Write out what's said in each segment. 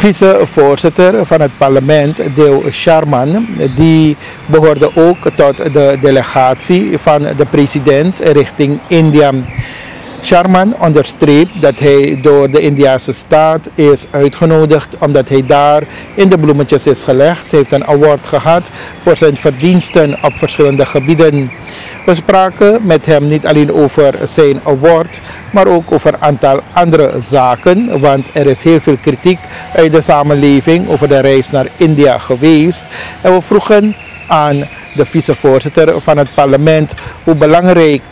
vicevoorzitter van het parlement, Deo Sharman, die behoorde ook tot de delegatie van de president richting India. Sharman onderstreept dat hij door de Indiase staat is uitgenodigd omdat hij daar in de bloemetjes is gelegd. Hij heeft een award gehad voor zijn verdiensten op verschillende gebieden. We spraken met hem niet alleen over zijn award, maar ook over een aantal andere zaken. Want er is heel veel kritiek uit de samenleving over de reis naar India geweest. En we vroegen aan de vicevoorzitter van het parlement hoe belangrijk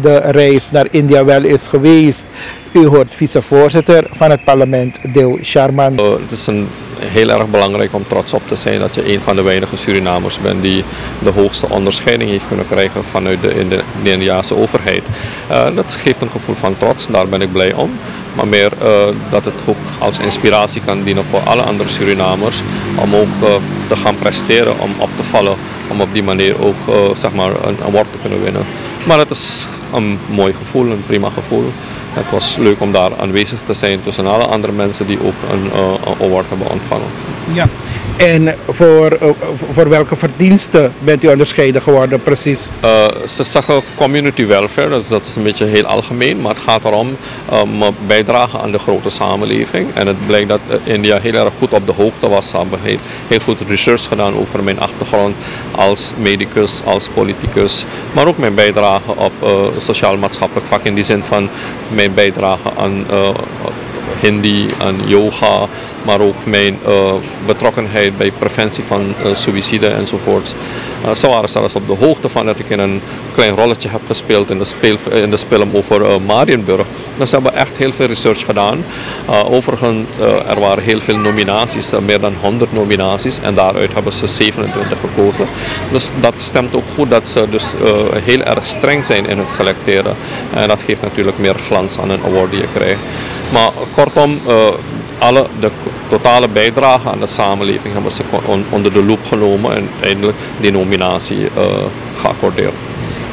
de reis naar India wel is geweest. U hoort vicevoorzitter van het parlement, Deel Sharman. Uh, het is een heel erg belangrijk om trots op te zijn dat je een van de weinige Surinamers bent die de hoogste onderscheiding heeft kunnen krijgen vanuit de, in de, Indiase overheid. Uh, dat geeft een gevoel van trots, daar ben ik blij om. Maar meer uh, dat het ook als inspiratie kan dienen voor alle andere Surinamers om ook te gaan presteren, om op te vallen om op die manier ook uh, zeg maar een award te kunnen winnen. Maar het is een mooi gevoel, een prima gevoel. Het was leuk om daar aanwezig te zijn tussen alle andere mensen die ook een, een award hebben ontvangen. Ja, en voor, eh, voor welke verdiensten bent u onderscheiden geworden precies? Uh, ze zeggen community welfare, dus dat is een beetje heel algemeen. Maar het gaat erom um, bijdragen aan de grote samenleving. En het blijkt dat India heel erg goed op de hoogte was. Ze hebben heel, heel goed research gedaan over mijn achtergrond als medicus, als politicus. Maar ook mijn bijdrage op sociaal-maatschappelijk vak in die zin van mijn bijdrage aan Hindi, aan yoga, maar ook mijn uh, betrokkenheid bij preventie van uh, suïcide enzovoorts. Uh, ze waren zelfs op de hoogte van dat ik in een klein rolletje heb gespeeld in de, speel, in de film over Marienburg. Dus ze hebben echt heel veel research gedaan. overigens, er waren heel veel nominaties, meer dan 100 nominaties en daaruit hebben ze 27 gekozen. Dus dat stemt ook goed dat ze dus heel erg streng zijn in het selecteren. En dat geeft natuurlijk meer glans aan een award die je krijgt. Maar kortom, alle de totale bijdrage aan de samenleving hebben ze onder de loep genomen en eindelijk die nominatie uh, geaccordeerd.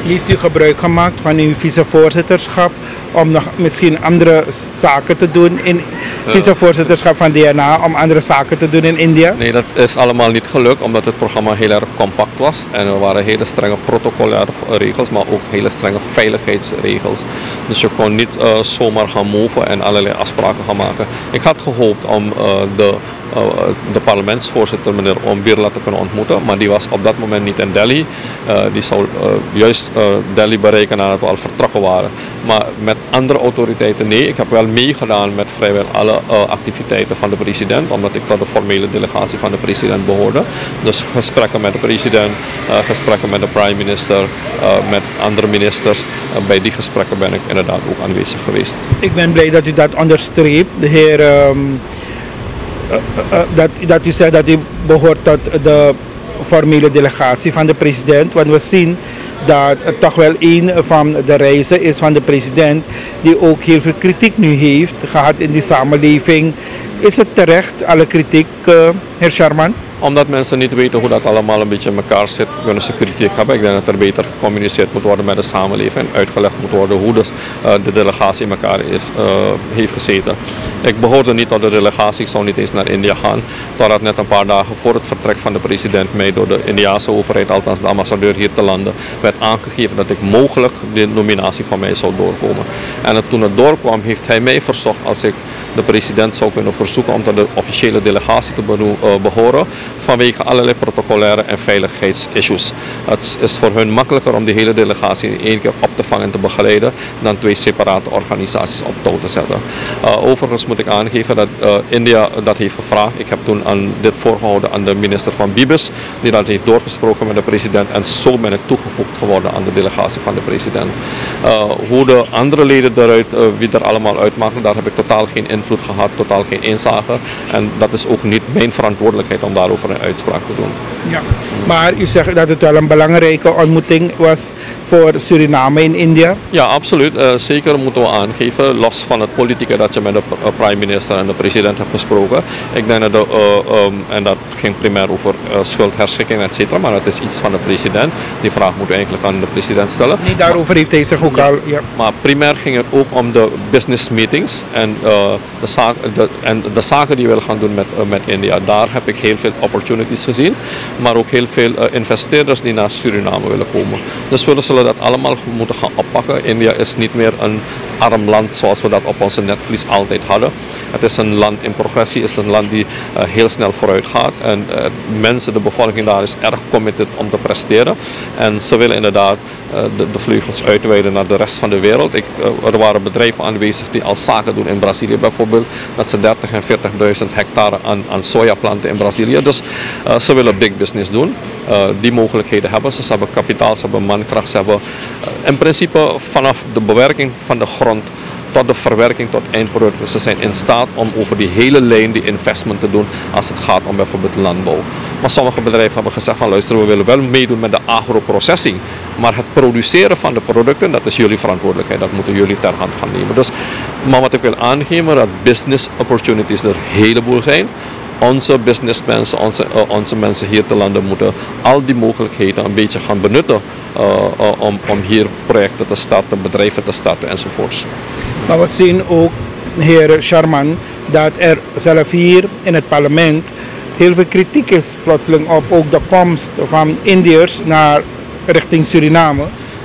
Heeft u gebruik gemaakt van uw vicevoorzitterschap om nog misschien andere zaken te doen in vicevoorzitterschap van DNA om andere zaken te doen in India? Nee, dat is allemaal niet gelukt omdat het programma heel erg compact was en er waren hele strenge protocolaire regels, maar ook hele strenge veiligheidsregels. Dus je kon niet uh, zomaar gaan move en allerlei afspraken gaan maken. Ik had gehoopt om uh, de de parlementsvoorzitter meneer Om Birla te kunnen ontmoeten, maar die was op dat moment niet in Delhi. Uh, die zou uh, juist Delhi bereiken nadat we al vertrokken waren. Maar met andere autoriteiten nee. Ik heb wel meegedaan met vrijwel alle activiteiten van de president, omdat ik tot de formele delegatie van de president behoorde. Dus gesprekken met de president, gesprekken met de prime minister, met andere ministers. bij die gesprekken ben ik inderdaad ook aanwezig geweest. Ik ben blij dat u dat onderstreept, de heer. Uh, dat, dat u zegt dat u behoort tot de formele delegatie van de president. Want we zien dat het toch wel een van de reizen is van de president die ook heel veel kritiek nu heeft gehad in die samenleving. Is het terecht, alle kritiek, uh, heer Sharman? Omdat mensen niet weten hoe dat allemaal een beetje in elkaar zit, kunnen ze kritiek hebben. Ik denk dat er beter gecommuniceerd moet worden met de samenleving en uitgelegd moet worden hoe de, uh, de delegatie in elkaar is, uh, heeft gezeten. Ik behoorde niet tot de delegatie, ik zou niet eens naar India gaan. Totdat net een paar dagen voor het vertrek van de president mij door de Indiase overheid, althans de ambassadeur hier te landen, werd aangegeven dat ik mogelijk de nominatie van mij zou doorkomen. En toen het doorkwam heeft hij mij verzocht als ik de president zou kunnen verzoeken om tot de officiële delegatie te uh, behoren vanwege allerlei protocolaire en veiligheidsissues. Het is voor hun makkelijker om die hele delegatie in één keer op te vangen en te begeleiden dan twee separate organisaties op touw te zetten. Uh, overigens moet ik aangeven dat uh, India dat heeft gevraagd. Ik heb toen aan dit voorgehouden aan de minister van Bibis, die dat heeft doorgesproken met de president en zo ben ik toegevoegd geworden aan de delegatie van de president. Hoe de andere leden eruit, wie er allemaal uitmaken, daar heb ik totaal geen invloed gehad, totaal geen inzage en dat is ook niet mijn verantwoordelijkheid om daarover een uitspraak te doen. Ja, maar u zegt dat het wel een belangrijke ontmoeting was voor Suriname in India? Ja, absoluut. Uh, zeker moeten we aangeven, los van het politieke dat je met de uh, prime minister en de president hebt gesproken. Ik denk dat, de, uh, um, en dat ging primair over schuldherschikking, et cetera, maar dat is iets van de president. Die vraag moet u eigenlijk aan de president stellen. Nee, daarover heeft hij zich ook ja, al... Ja. Maar primair ging het ook om de business meetings en de, zaak, en de zaken die we willen gaan doen met, met India, daar heb ik heel veel opportunities gezien. Maar ook heel veel investeerders die naar Suriname willen komen. Dus we zullen dat allemaal moeten gaan oppakken. India is niet meer een arm land zoals we dat op onze netvlies altijd hadden. Het is een land in progressie, het is een land die heel snel vooruit gaat. En mensen, de bevolking daar is erg committed om te presteren. En ze willen inderdaad eh, de, de, vleugels uitweiden naar de rest van de wereld. Ik, eh, er waren bedrijven aanwezig die al zaken doen in Brazilië bijvoorbeeld. Dat ze 30 en 40.000 hectare aan, aan sojaplanten in Brazilië. Dus uh, ze willen big business doen. die mogelijkheden hebben ze. Ze hebben kapitaal, ze hebben mankracht. Ze hebben in principe vanaf de bewerking van de grond tot de verwerking tot eindproduct. Ze zijn in staat om over die hele lijn die investment te doen als het gaat om bijvoorbeeld landbouw. Maar sommige bedrijven hebben gezegd van luister, we willen wel meedoen met de agroprocessing. Maar het produceren van de producten, dat is jullie verantwoordelijkheid. Dat moeten jullie ter hand gaan nemen. Dus, maar wat ik wil aangeven, dat business opportunities er een heleboel zijn. Onze businessmensen, onze, uh, onze mensen hier te landen moeten al die mogelijkheden een beetje gaan benutten. Uh, uh, om, om hier projecten te starten, bedrijven te starten enzovoorts. Maar we zien ook, heer Sharman, dat er zelf hier in het parlement heel veel kritiek is plotseling op ook de komst van Indiërs naar richting Suriname.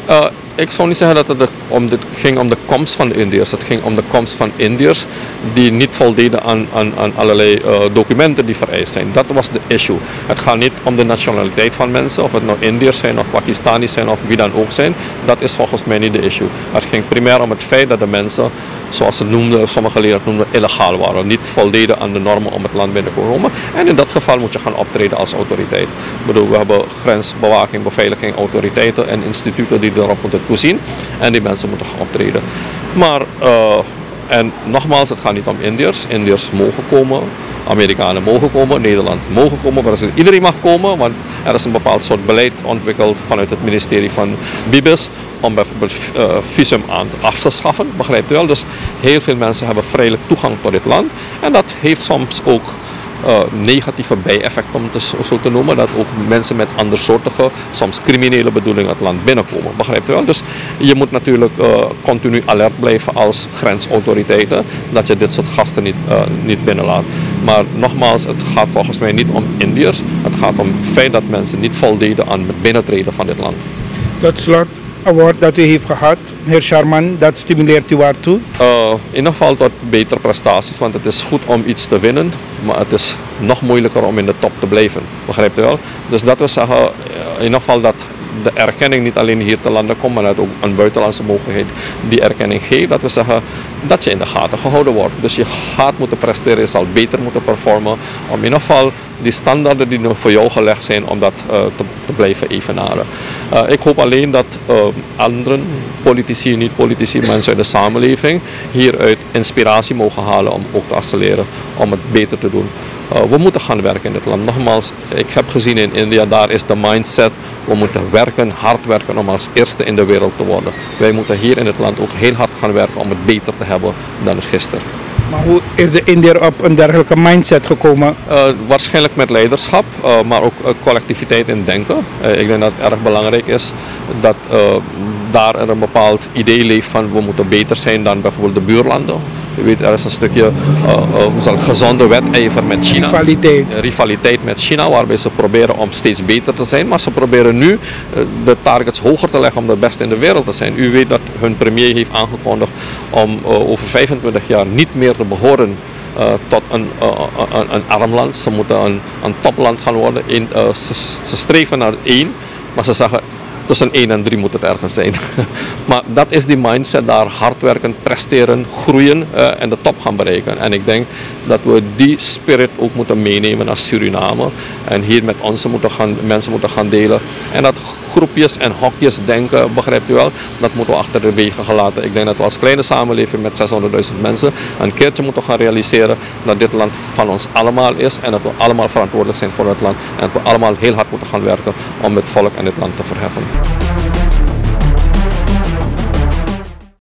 Uh, ik zou niet zeggen dat het om dit ging om de komst van de Indiërs. Het ging om de komst van Indiërs die niet voldeden aan, aan, aan allerlei uh, documenten die vereist zijn. Dat was de issue. Het gaat niet om de nationaliteit van mensen, of het nou Indiërs zijn of Pakistanis zijn of wie dan ook zijn. Dat is volgens mij niet de issue. Het ging primair om het feit dat de mensen zoals ze noemden, sommige leraren noemden, illegaal waren. Niet voldeden aan de normen om het land binnen te komen. En in dat geval moet je gaan optreden als autoriteit. Ik bedoel, we hebben grensbewaking, beveiliging, autoriteiten en instituten die erop moeten toezien. En die mensen moeten gaan optreden. Maar, uh, en nogmaals, het gaat niet om Indiërs. Indiërs mogen komen. Amerikanen mogen komen, Nederland mogen komen, Brazilië. Iedereen mag komen, want er is een bepaald soort beleid ontwikkeld vanuit het ministerie van Bibis om bijvoorbeeld uh, visum aan af te schaffen, begrijpt u wel? Dus heel veel mensen hebben vrijelijk toegang tot dit land en dat heeft soms ook uh, negatieve bijeffecten om het zo te noemen. Dat ook mensen met andersoortige, soms criminele bedoelingen het land binnenkomen. Begrijpt u wel? Dus je moet natuurlijk uh, continu alert blijven als grensautoriteiten dat je dit soort gasten niet, niet binnenlaat. Maar nogmaals, het gaat volgens mij niet om Indiërs. Het gaat om het feit dat mensen niet voldeden aan het binnentreden van dit land. Tot slot, award dat u heeft gehad, heer Sharman, dat stimuleert u waartoe? Uh, in ieder geval tot betere prestaties, want het is goed om iets te winnen, maar het is nog moeilijker om in de top te blijven. Begrijpt u wel? Dus dat wil zeggen, in ieder geval dat de erkenning niet alleen hier te landen komt, maar dat ook een buitenlandse mogelijkheid die erkenning geeft. Dat we zeggen dat je in de gaten gehouden wordt. Dus je gaat moeten presteren, je zal beter moeten performen om in ieder geval die standaarden die voor jou gelegd zijn, om dat te, te, blijven evenaren. Uh, ik hoop alleen dat uh, anderen, politici, niet-politici, mensen uit de samenleving, hieruit inspiratie mogen halen om ook te accelereren, om het beter te doen. we moeten gaan werken in dit land. Nogmaals, ik heb gezien in India, daar is de mindset, we moeten werken, hard werken om als eerste in de wereld te worden. Wij moeten hier in het land ook heel hard gaan werken om het beter te hebben dan gisteren. Maar hoe is de Indiër op een dergelijke mindset gekomen? Uh, waarschijnlijk met leiderschap, uh, maar ook uh, collectiviteit in denken. ik denk dat het erg belangrijk is dat daar een bepaald idee leeft van we moeten beter zijn dan bijvoorbeeld de buurlanden. Je weet, er is een stukje uh, gezonde wedijver met China. Rivaliteit. Rivaliteit met China, waarbij ze proberen om steeds beter te zijn. Maar ze proberen nu uh, de targets hoger te leggen om de beste in de wereld te zijn. U weet dat hun premier heeft aangekondigd om over 25 jaar niet meer te behoren uh, tot een, uh, een, een, arm land. Ze moeten een, een topland gaan worden. In, uh, ze, ze, streven naar één, maar ze zeggen tussen 1 en 3 moet het ergens zijn. maar dat is die mindset daar, hard werken, presteren, groeien uh, en de top gaan bereiken. En ik denk dat we die spirit ook moeten meenemen naar Suriname. En hier met onze moeten gaan, mensen moeten gaan delen. En dat groepjes en hokjes denken, begrijpt u wel, dat moeten we achter de wegen gelaten. Ik denk dat we als kleine samenleving met 600.000 mensen een keertje moeten gaan realiseren dat dit land van ons allemaal is en dat we allemaal verantwoordelijk zijn voor het land. En dat we allemaal heel hard moeten gaan werken om het volk en het land te verheffen.